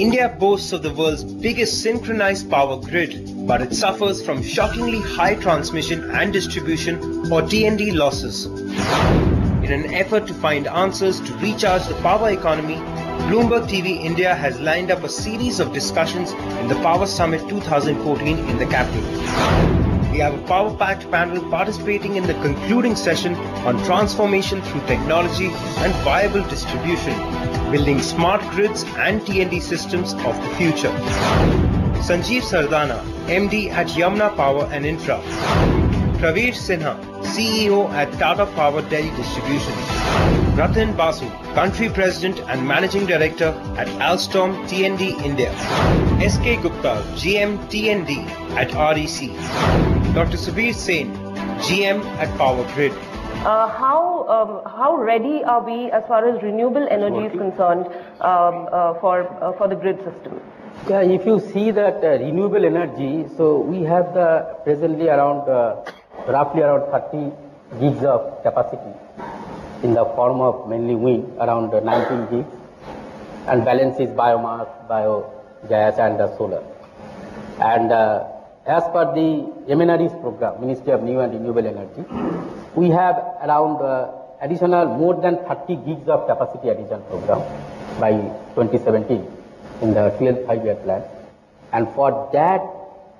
India boasts of the world's biggest synchronized power grid, but it suffers from shockingly high transmission and distribution or T&D losses. In an effort to find answers to recharge the power economy, Bloomberg TV India has lined up a series of discussions in the Power Summit 2014 in the capital. We have a power packed panel participating in the concluding session on transformation through technology and viable distribution, building smart grids and T&D systems of the future. Sanjeev Sardana, MD at Yamuna Power and Infra. Praveer Sinha, CEO at Tata Power Delhi Distribution. Rathin Basu, Country President and Managing Director at Alstom T&D India. SK Gupta, GM T&D at REC. Dr. Subir Sen, GM at Power Grid. Uh, how um, how ready are we as far as renewable energy is concerned um, uh, for uh, for the grid system? Yeah, if you see that uh, renewable energy, so we have the presently around uh, roughly around 30 gigs of capacity in the form of mainly wind, around uh, 19 gigs, and balance is biomass, biogas, and uh, solar. And uh, as per the MNRE's program, Ministry of New and Renewable Energy, we have around uh, additional more than 30 gigs of capacity addition program by 2017 in the 12th five-year plan. And for that,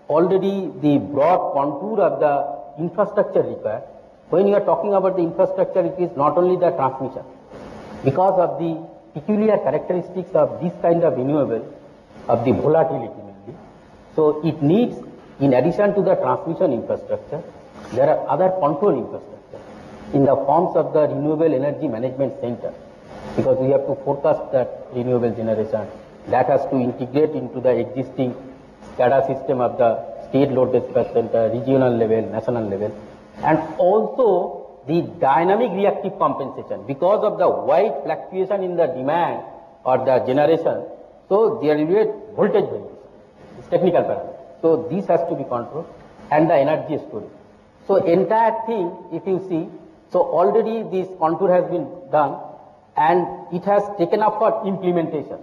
already the broad contour of the infrastructure required. When you are talking about the infrastructure, it is not only the transmission. Because of the peculiar characteristics of this kind of renewable, of the volatility mainly. So it needs, in addition to the transmission infrastructure, there are other control infrastructure in the forms of the renewable energy management center because we have to forecast that renewable generation that has to integrate into the existing SCADA system of the state load dispatch center, regional level, national level, and also the dynamic reactive compensation because of the wide fluctuation in the demand or the generation. So there will be a voltage variation. It's technical parameter. So this has to be controlled and the energy storage. So entire thing, if you see, so already this contour has been done and it has taken up for implementation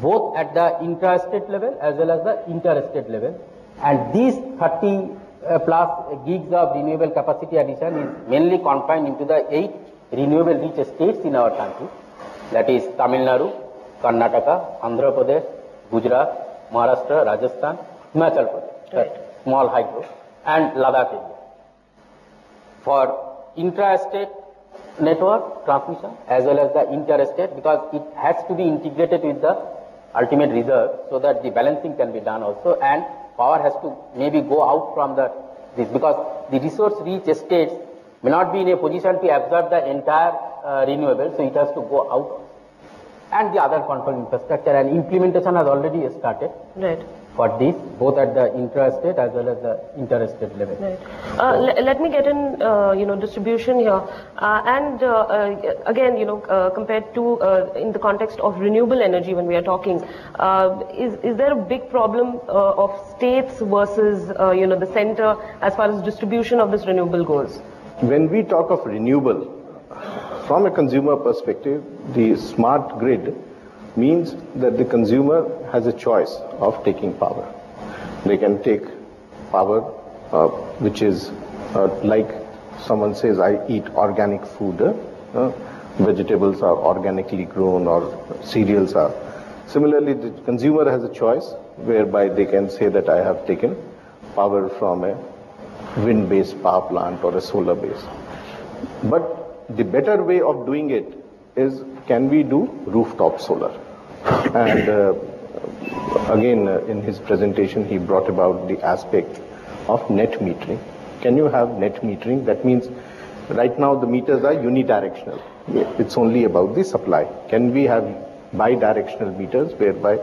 both at the intra-state level as well as the inter-state level. And these 30 uh, plus gigs of renewable capacity addition is mainly confined into the eight renewable rich states in our country. That is Tamil Nadu, Karnataka, Andhra Pradesh, Gujarat, Maharashtra, Rajasthan, Himachal Pradesh, right. small hydro, and Ladakh area. For intra-state network transmission as well as the inter-state because it has to be integrated with the ultimate reserve so that the balancing can be done also and power has to maybe go out from the this because the resource rich states may not be in a position to absorb the entire uh, renewable so it has to go out and the other control infrastructure and implementation has already started Right. for this both at the intra-state as well as the inter-state level. Right. Uh, le- let me get in, uh, you know, distribution here. Uh, and uh, uh, again, you know, uh, compared to uh, in the context of renewable energy when we are talking, uh, is, is there a big problem uh, of states versus, uh, you know, the center as far as distribution of this renewable goes? When we talk of renewable, from a consumer perspective, the smart grid means that the consumer has a choice of taking power. They can take power uh, which is uh, like someone says, I eat organic food, uh, vegetables are organically grown or cereals are. Similarly, the consumer has a choice whereby they can say that I have taken power from a wind-based power plant or a solar-based. But the better way of doing it is can we do rooftop solar? And uh, again, uh, in his presentation, he brought about the aspect of net metering. Can you have net metering? That means right now the meters are unidirectional. It's only about the supply. Can we have bidirectional meters whereby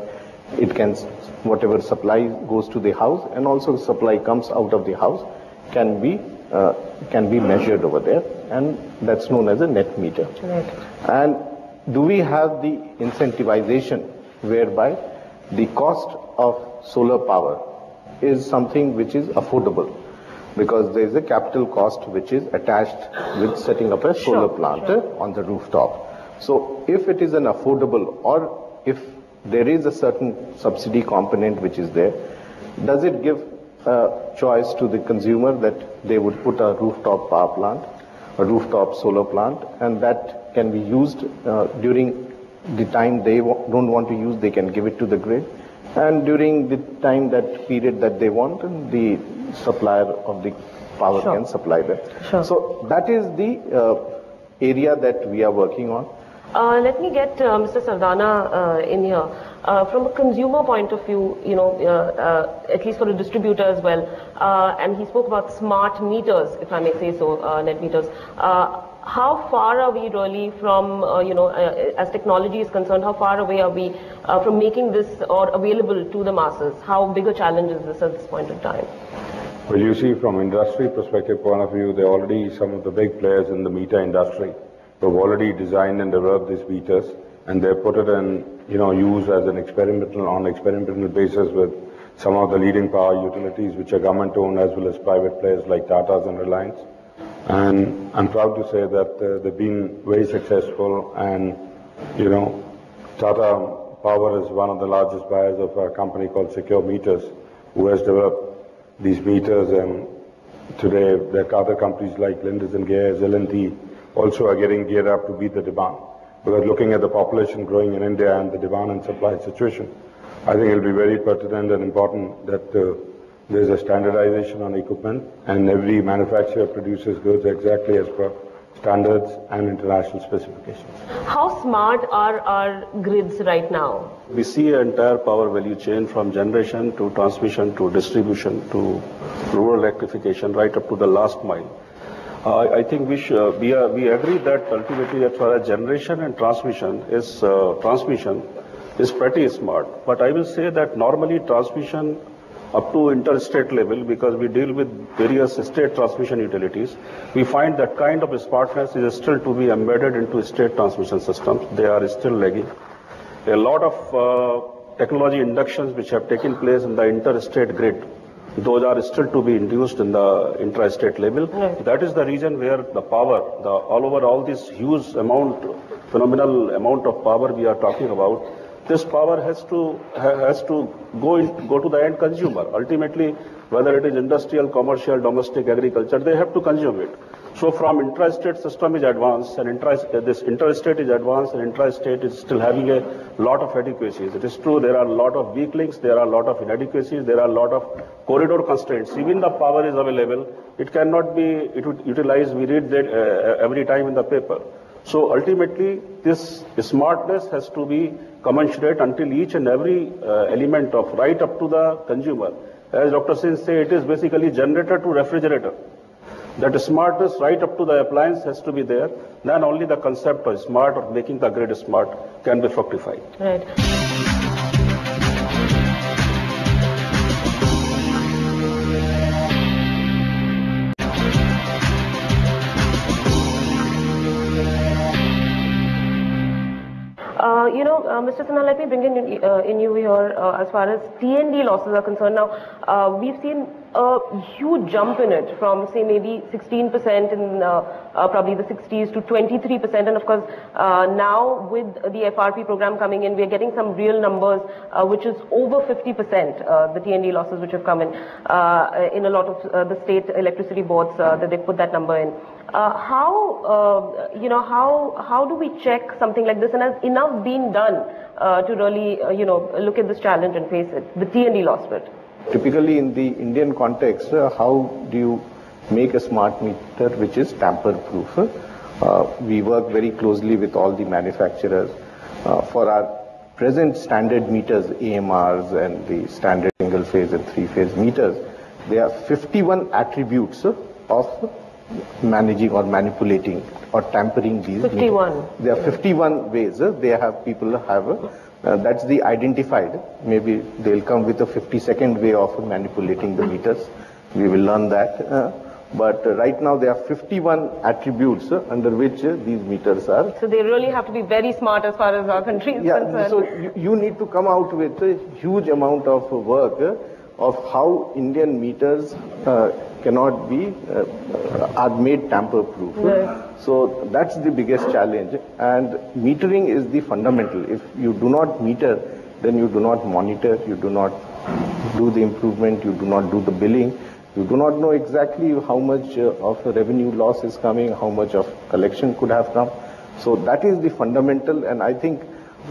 it can, whatever supply goes to the house and also supply comes out of the house can be uh, can be measured over there and that's known as a net meter. Right. And do we have the incentivization whereby the cost of solar power is something which is affordable because there is a capital cost which is attached with setting up a solar plant uh, on the rooftop. So if it is an affordable or if there is a certain subsidy component which is there. Does it give choice to the consumer that they would put a rooftop power plant, a rooftop solar plant, and that can be used uh, during the time they don't want to use, they can give it to the grid. And during the time that period that they want, the supplier of the power Sure. can supply them. Sure. So that is the uh, area that we are working on. Uh, let me get uh, Mr. Sardana uh, in here. Uh, from a consumer point of view, you know, uh, uh, at least for a distributor as well, and he spoke about smart meters, if I may say so, net meters. How far are we really from, you know, as technology is concerned, how far away are we from making this or available to the masses? How big a challenge is this at this point in time? Well, you see, from industry perspective point of view, there are already some of the big players in the meter industry who have already designed and developed these meters, and they put it in, you know, use as an experimental on experimental basis with some of the leading power utilities, which are government-owned as well as private players like Tata's and Reliance. And I'm proud to say that uh, they've been very successful, and you know, Tata Power is one of the largest buyers of a company called Secure Meters, who has developed these meters and today there are other companies like Landis and Gyr, L&T also are getting geared up to meet the demand. Because looking at the population growing in India and the demand and supply situation, I think it'll be very pertinent and important that uh, there's a standardization on equipment and every manufacturer produces goods exactly as per standards and international specifications. How smart are our grids right now? We see an entire power value chain from generation to transmission to distribution to rural electrification right up to the last mile. Uh, I think we, should, we, are, we agree that ultimately as far as generation and transmission is uh, transmission is pretty smart. But I will say that normally transmission up to interstate level because we deal with various state transmission utilities. We find that kind of smartness is still to be embedded into state transmission systems. They are still lagging. A lot of uh, technology inductions which have taken place in the interstate grid, those are still to be induced in the intrastate level. Right. That is the reason where the power, the all over all this huge amount, phenomenal amount of power we are talking about, this power has to has to go in, go to the end consumer. Ultimately, whether it is industrial, commercial, domestic, agriculture, they have to consume it. So from intrastate system is advanced and intras, uh, this interstate is advanced and intrastate is still having a lot of adequacies. It is true there are a lot of weak links, there are a lot of inadequacies, there are a lot of corridor constraints. Even the power is available, it cannot be it would utilized. We read that uh, every time in the paper. So ultimately, this smartness has to be commensurate until each and every uh, element of right up to the consumer. As Dr. Singh said, it is basically generator to refrigerator. That smartness right up to the appliance has to be there. Then only the concept of smart or making the grid smart can be fructified. Right. Uh, you know, uh, Mr. Sinha, let me bring in, uh, in you here uh, as far as T&D losses are concerned. Now, uh, we've seen a huge jump in it from, say, maybe 16% in uh, uh, probably the 60s to 23%. And of course, uh, now with the FRP program coming in, we're getting some real numbers, uh, which is over 50%, uh, the T&D losses which have come in, uh, in a lot of the state electricity boards that they put that number in. How, you know, how, how do we check something like this and has enough been done to really, you know, look at this challenge and face it, the T&D loss bit? Typically in the Indian context, uh, how do you make a smart meter which is tamper proof? Uh, we work very closely with all the manufacturers. Uh, for our present standard meters, AMRs and the standard single phase and three phase meters, there are 51 attributes uh, of managing or manipulating or tampering these 51. meters. There are 51 ways. uh, They have people have. Uh, that's the identified. Maybe they'll come with a 52nd way of manipulating the meters. We will learn that. uh, but uh, right now there are 51 attributes under which uh, these meters are. So they really have to be very smart as far as our country is Yeah, concerned. so you, you need to come out with a huge amount of work uh, of how Indian meters uh, cannot be uh, uh, are made tamper proof. Right. So that's the biggest challenge and metering is the fundamental. If you do not meter, then you do not monitor, you do not do the improvement, you do not do the billing, you do not know exactly how much uh, of the revenue loss is coming, how much of collection could have come. So that is the fundamental, and I think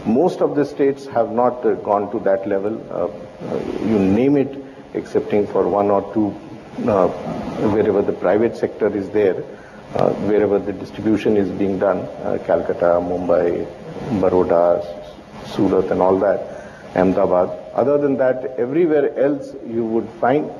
most of the states have not uh, gone to that level. Uh, uh, you name it, excepting for one or two, uh, wherever the private sector is there, uh, wherever the distribution is being done, uh, Calcutta, Mumbai, Baroda, Surat and all that, Ahmedabad. Other than that, everywhere else you would find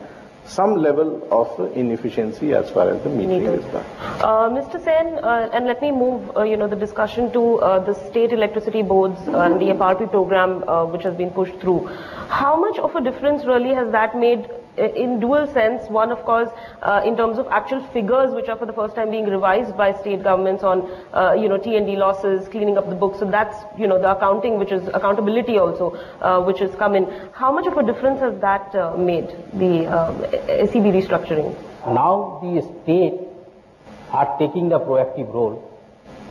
some level of inefficiency as far as the metering is done. Uh, Mr. Sen, uh, and let me move, uh, you know, the discussion to uh, the state electricity boards and the FRP program uh, which has been pushed through. How much of a difference really has that made uh, in dual sense? One, of course, uh, in terms of actual figures which are for the first time being revised by state governments on, uh, you know, T&D losses, cleaning up the books. So that's, you know, the accounting which is accountability also uh, which has come in. How much of a difference has that uh, made, the uh, SEB restructuring? Now the state are taking the proactive role,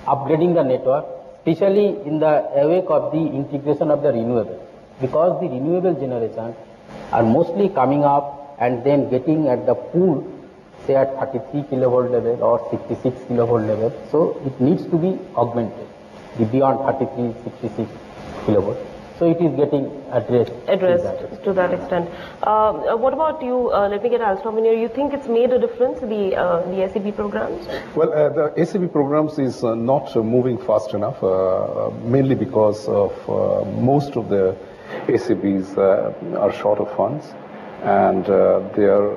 upgrading the network, especially in the wake of the integration of the renewable. Because the renewable generation are mostly coming up and then getting at the pool, say at 33 kilovolt level or 66 kilovolt level. So it needs to be augmented, the beyond 33, 66 kilovolt. So it is getting addressed. to that addressed to that extent. Uh, uh, what about you? Uh, let me get Alstom in here. You think it's made a difference, the, uh, the SEB programs? Well, uh, the ACB programs is uh, not uh, moving fast enough, uh, uh, mainly because of uh, most of the ACBs uh, are short of funds, and uh, their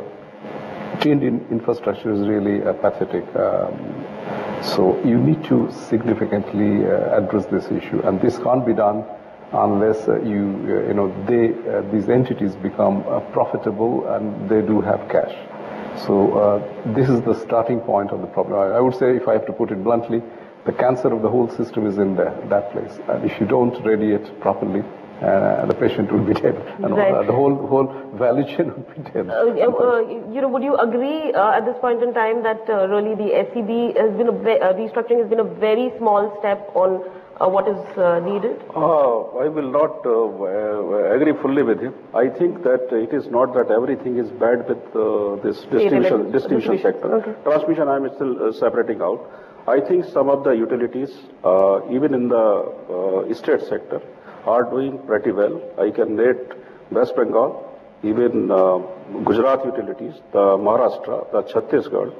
change in infrastructure is really uh, pathetic. Um, so you need to significantly uh, address this issue, and this can't be done unless uh, you, uh, you know, they, uh, these entities become profitable and they do have cash. So this is the starting point of the problem. I, I would say, if I have to put it bluntly, the cancer of the whole system is in there, that place. And if you don't radiate properly, uh, the patient would be dead, and all Right. that. the whole whole value chain would be dead. Uh, uh, you know, would you agree uh, at this point in time that uh, really the SEB has been a ve- uh, restructuring has been a very small step on uh, what is uh, needed? Uh, I will not uh, uh, agree fully with him. I think that it is not that everything is bad with uh, this distribution, elec- distribution distribution. sector. Okay. Transmission I am still uh, separating out. I think some of the utilities, uh, even in the uh, state sector, are doing pretty well. I can rate West Bengal, even uh, Gujarat utilities, the Maharashtra, the Chhattisgarh,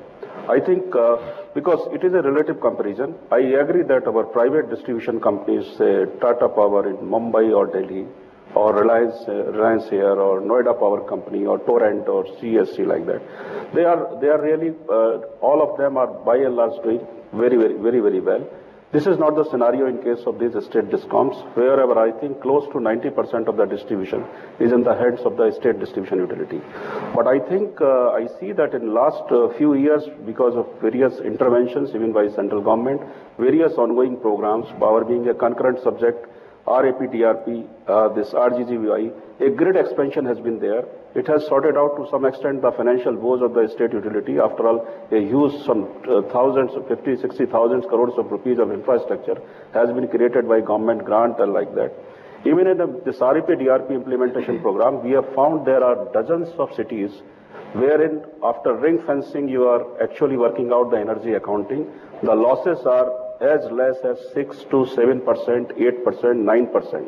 I think uh, because it is a relative comparison, I agree that our private distribution companies, say Tata Power in Mumbai or Delhi, or Reliance, uh, Reliance or Noida Power Company, or Torrent, or CESC like that, they are they are really uh, all of them are by and large doing very very very very well. This is not the scenario in case of these state discoms, wherever I think close to 90% of the distribution is in the hands of the state distribution utility. But I think uh, I see that in last uh, few years, because of various interventions, even by central government, various ongoing programs, power being a concurrent subject, RAP, DRP, uh, this RGGVY, a grid expansion has been there. It has sorted out to some extent the financial woes of the state utility. After all, a huge some uh, thousands, 50, 60 thousands crores of rupees of infrastructure has been created by government grant and like that. Even in the, this RAP, DRP implementation program, we have found there are dozens of cities wherein after ring fencing you are actually working out the energy accounting. The losses are as less as 6 to 7 percent, 8 percent, 9 percent.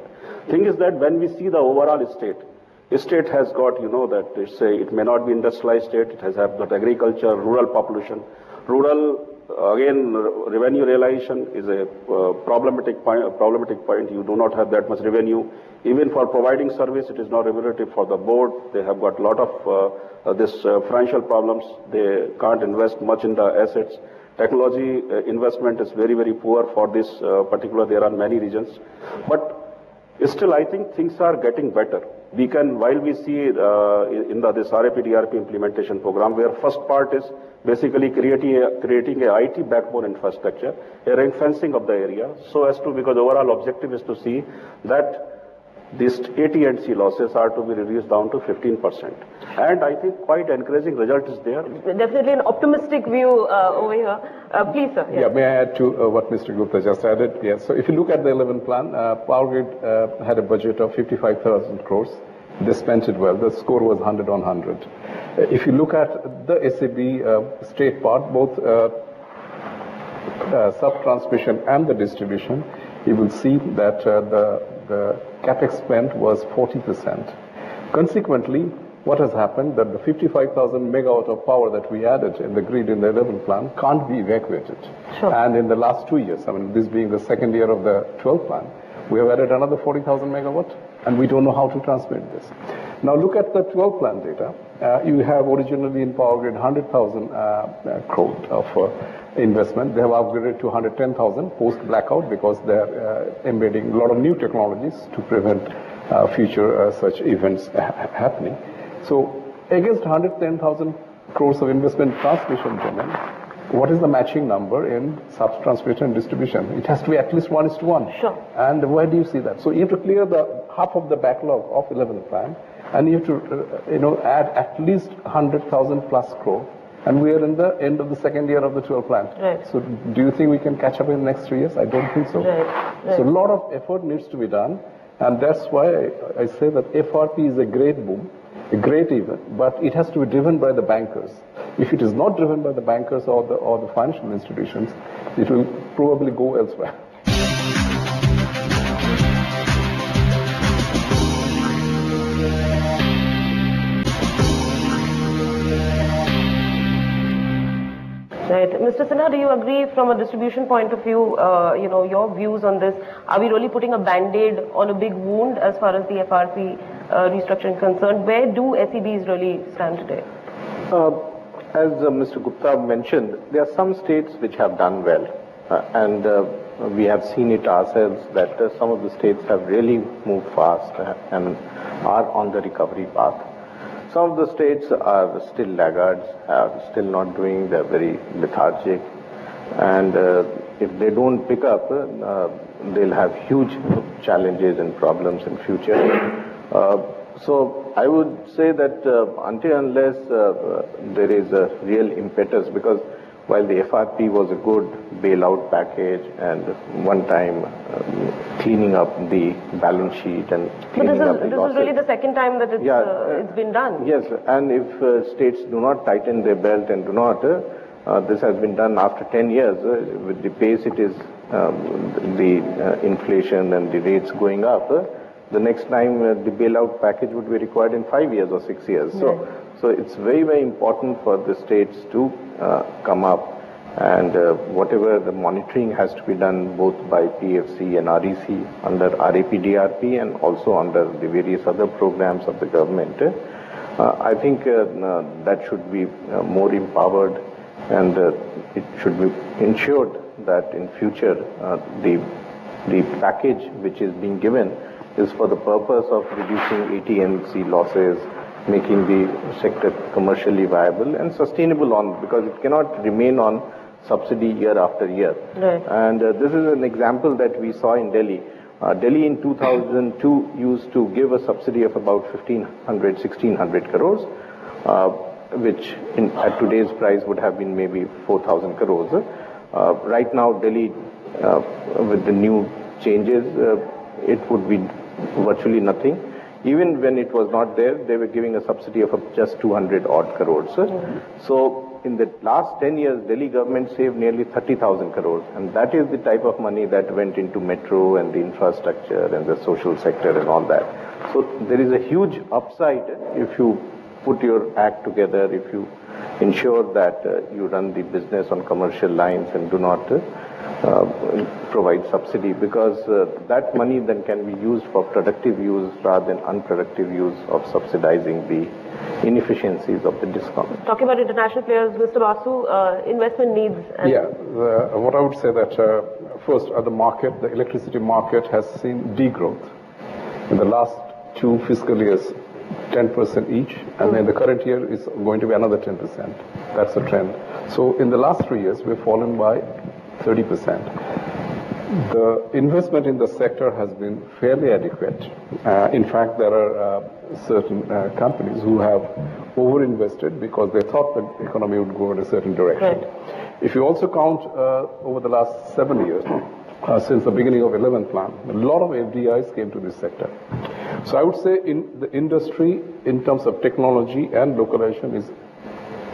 Thing is that when we see the overall state, state has got, you know, that it's a, it may not be industrialized state, it has got agriculture, rural population. Rural, again, revenue realization is a uh, problematic point, problematic point. You do not have that much revenue. Even for providing service, it is not remunerative for the board. They have got a lot of uh, uh, this uh, financial problems. They can't invest much in the assets. Technology uh, investment is very, very poor for this uh, particular. There are many regions. But Still, I think things are getting better. We can, while we see uh, in the this RAP DRP implementation program, where first part is basically creating a, creating a IT backbone infrastructure, a ring fencing of the area, so as to because overall objective is to see that these AT&C losses are to be reduced down to 15%. And I think quite encouraging result is there. Definitely an optimistic view uh, over here. Uh, please, sir. Yeah, may I add to uh, what Mr. Gupta just added? Yes. So if you look at the 11 plan, uh, Power Grid uh, had a budget of 55,000 crores. They spent it well. The score was 100 on 100. Uh, if you look at the SAB uh, state part, both uh, uh, sub-transmission and the distribution, you will see that uh, the, the capex spent was 40%. Consequently, what has happened that the 55,000 megawatt of power that we added in the grid in the 11 plan can't be evacuated. Sure. And in the last two years, I mean, this being the second year of the 12 plan, we have added another 40,000 megawatt, and we don't know how to transmit this. Now look at the 12 plan data. Uh, you have originally in Power Grid 100,000 uh, uh, crore of uh, investment. They have upgraded to 110,000 post blackout because they're uh, embedding a lot of new technologies to prevent uh, future uh, such events ha- happening. So against 110,000 crores of investment transmission domain, what is the matching number in sub-transmission and distribution? It has to be at least one is to one. Sure. And where do you see that? So you have to clear the half of the backlog of 11th plan, and you have to, uh, you know, add at least 100,000 plus crore. And we are in the end of the second year of the 12 plan. Right. So do you think we can catch up in the next three years? I don't think so. Right, right. So a lot of effort needs to be done, and that's why I, I say that FRP is a great boom, a great event, but it has to be driven by the bankers. If it is not driven by the bankers or the, or the financial institutions, it will probably go elsewhere. Right. Mr. Sinha, do you agree from a distribution point of view, uh, you know, your views on this? Are we really putting a band-aid on a big wound as far as the FRP uh, restructuring concerned? Where do SEBs really stand today? Uh, as uh, Mr. Gupta mentioned, there are some states which have done well, uh, and uh, we have seen it ourselves that some of the states have really moved fast and are on the recovery path. Some of the states are still laggards, are still not doing, they're very lethargic, and uh, if they don't pick up, uh, they'll have huge challenges and problems in future. Uh, so I would say that uh, until unless uh, uh, there is a real impetus, because while the FRP was a good bailout package and one time um, cleaning up the balance sheet and But cleaning this up is, this is really the second time that it's, Yeah, uh, uh, it's been done. Yes, and if uh, states do not tighten their belt and do not, uh, uh, this has been done after 10 years, uh, with the pace it is, um, the uh, inflation and the rates going up, uh, the next time uh, the bailout package would be required in five years or six years. So, so it's very, very important for the states to uh, come up and uh, whatever the monitoring has to be done both by PFC and REC under RAPDRP and also under the various other programs of the government. Uh, I think uh, uh, that should be uh, more empowered and it should be ensured that in future the, the package which is being given is for the purpose of reducing AT&C losses, making the sector commercially viable and sustainable on because it cannot remain on subsidy year after year. Right. And uh, this is an example that we saw in Delhi. Uh, Delhi in 2002 used to give a subsidy of about 1500, 1600 crores, uh, which in, at today's price would have been maybe 4000 crores. Uh, right now, Delhi, uh, with the new changes, uh, it would be virtually nothing. Even when it was not there, they were giving a subsidy of just 200 odd crores. So in the last 10 years, Delhi government saved nearly 30,000 crores. And that is the type of money that went into metro and the infrastructure and the social sector and all that. So there is a huge upside if you put your act together, if you ensure that uh, you run the business on commercial lines and do not uh, provide subsidy because uh, that money then can be used for productive use rather than unproductive use of subsidizing the inefficiencies of the discom. Talking about international players, Mr. Basu, uh, investment needs. And Yeah, the, what I would say that uh, first, uh, the market, the electricity market has seen degrowth in the last two fiscal years, 10% each, and then the current year is going to be another 10%. That's the trend. So in the last three years, we've fallen by 30%. The investment in the sector has been fairly adequate. Uh, in fact, there are uh, certain uh, companies who have overinvested because they thought the economy would go in a certain direction. Right. If you also count uh, over the last seven years, uh, since the beginning of 11th plan, a lot of FDIs came to this sector. So I would say in the industry, in terms of technology and localization, is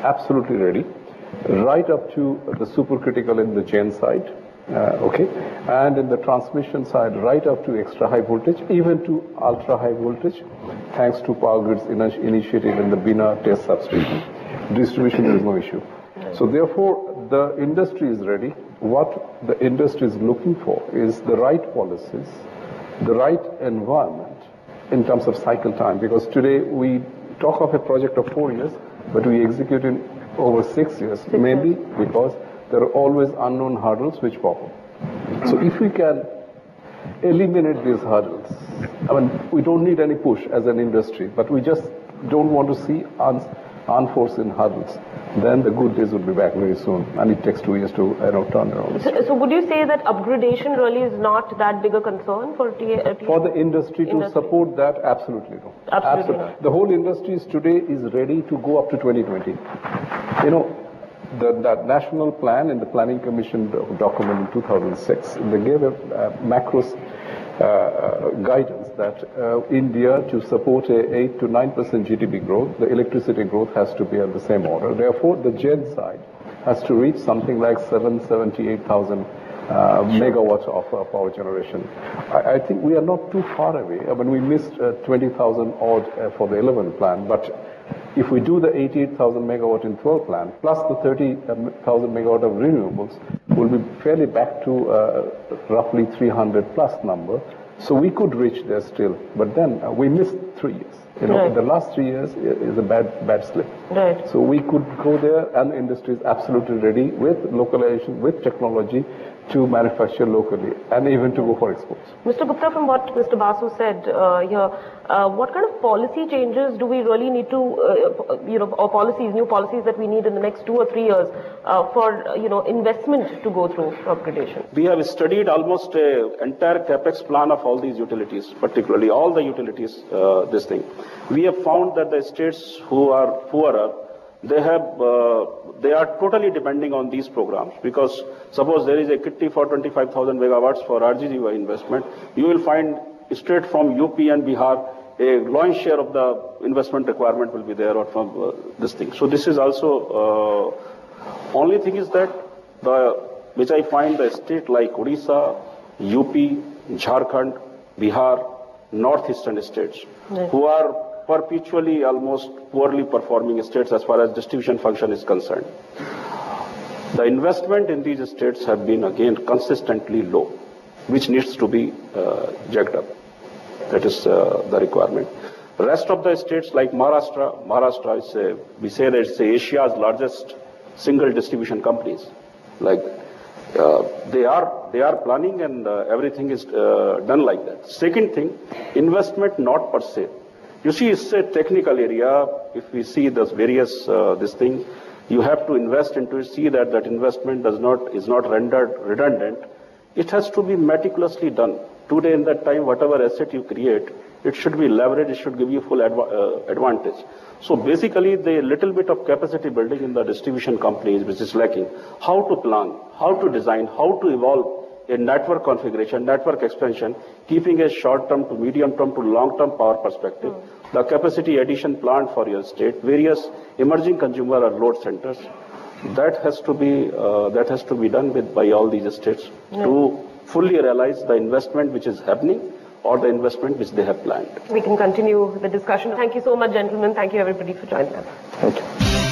absolutely ready, right up to the supercritical in the gen side, uh, okay, and in the transmission side, right up to extra high voltage, even to ultra high voltage, thanks to Power Grid's initi- initiative in the Bina test substation. Distribution, is no issue. So therefore, the industry is ready. What the industry is looking for is the right policies, the right environment in terms of cycle time. Because today we talk of a project of four years, but we execute in over six years, mainly because there are always unknown hurdles which pop up. So if we can eliminate these hurdles, I mean, we don't need any push as an industry, but we just don't want to see unforeseen hurdles. Then the good days will be back very soon, and it takes two years to you know, turn around. So, so would you say that upgradation really is not that big a concern for TA? uh, For the industry to Industry. support that, absolutely no. Absolutely Absol- not. The whole industry is today is ready to go up to 2020. You know, the, that national plan in the Planning Commission document in 2006, they gave a uh, macros uh, uh, guidance that uh, India to support a 8 to 9 percent GDP growth, the electricity growth has to be at the same order. Therefore, the gen side has to reach something like 778,000 uh, megawatts of uh, power generation. I, I think we are not too far away. I mean, we missed uh, 20,000 odd uh, for the 11 plan, but if we do the 88,000 megawatt in 12 plan, plus the 30,000 megawatt of renewables, we'll be fairly back to uh, roughly 300 plus number. So we could reach there still, but then uh, we missed three years. You know, Right. the last three years is a bad, bad slip. Right. So we could go there, and the industry is absolutely ready with localization, with technology to manufacture locally, and even to go for exports. Mr. Gupta, from what Mr. Basu said uh, here, uh, what kind of policy changes do we really need to, uh, you know, or policies, new policies that we need in the next two or three years uh, for, you know, investment to go through for upgradation? We have studied almost a entire capex plan of all these utilities, particularly all the utilities, uh, this thing. We have found that the states who are poorer, they have, uh, they are totally depending on these programs because suppose there is a kitty for 25,000 megawatts for RGGVY investment, you will find straight from UP and Bihar, a large share of the investment requirement will be there or from uh, this thing. So this is also, uh, only thing is that the, which I find the state like Odisha, UP, Jharkhand, Bihar, northeastern states, who are perpetually almost poorly performing states as far as distribution function is concerned. The investment in these states have been again consistently low, which needs to be uh, jacked up. That is uh, the requirement. Rest of the states like Maharashtra, Maharashtra is a, we say that it's Asia's largest single distribution companies. Like uh, they are they are planning and uh, everything is uh, done like that. Second thing, investment not per se. You see, it's a technical area. If we see those various uh, this thing, you have to invest into it. See that that investment does not is not rendered redundant. It has to be meticulously done. Today, in that time, whatever asset you create, it should be leveraged. It should give you full adva- uh, advantage. So basically, the little bit of capacity building in the distribution companies, which is lacking, how to plan, how to design, how to evolve a network configuration, network expansion, keeping a short-term to medium-term to long-term power perspective, the capacity addition plan for your state, various emerging consumer or load centers, that has to be uh, that has to be done with by all these states to fully realize the investment which is happening or the investment which they have planned. We can continue the discussion. Thank you so much, gentlemen. Thank you, everybody, for joining us. Thank you.